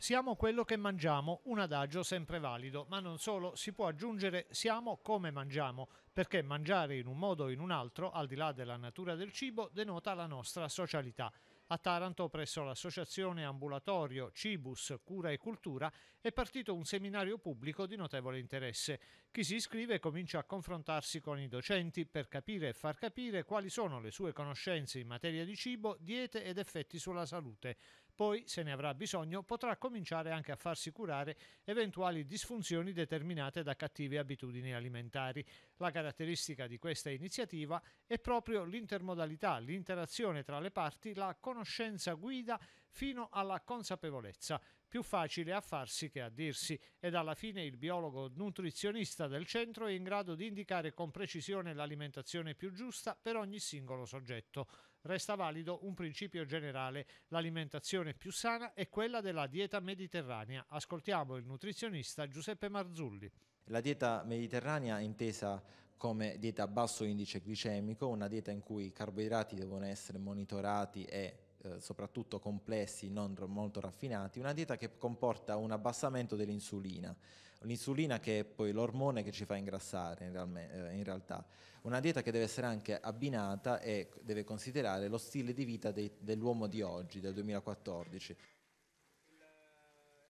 Siamo quello che mangiamo, un adagio sempre valido, ma non solo, si può aggiungere siamo come mangiamo, perché mangiare in un modo o in un altro, al di là della natura del cibo, denota la nostra socialità. A Taranto, presso l'associazione ambulatorio Cibus Cura e Cultura, è partito un seminario pubblico di notevole interesse. Chi si iscrive comincia a confrontarsi con i docenti per capire e far capire quali sono le sue conoscenze in materia di cibo, diete ed effetti sulla salute. Poi, se ne avrà bisogno, potrà cominciare anche a farsi curare eventuali disfunzioni determinate da cattive abitudini alimentari. La caratteristica di questa iniziativa è proprio l'intermodalità, l'interazione tra le parti, la conoscenza guida fino alla consapevolezza più facile a farsi che a dirsi ed alla fine il biologo nutrizionista del centro è in grado di indicare con precisione l'alimentazione più giusta per ogni singolo soggetto. Resta valido un principio generale, l'alimentazione più sana è quella della dieta mediterranea. Ascoltiamo il nutrizionista Giuseppe Marzulli. La dieta mediterranea intesa come dieta a basso indice glicemico, una dieta in cui i carboidrati devono essere monitorati e eh, soprattutto complessi, non molto raffinati, una dieta che comporta un abbassamento dell'insulina, l'insulina che è poi l'ormone che ci fa ingrassare in, eh, realtà, una dieta che deve essere anche abbinata e deve considerare lo stile di vita dell'uomo di oggi, del 2014.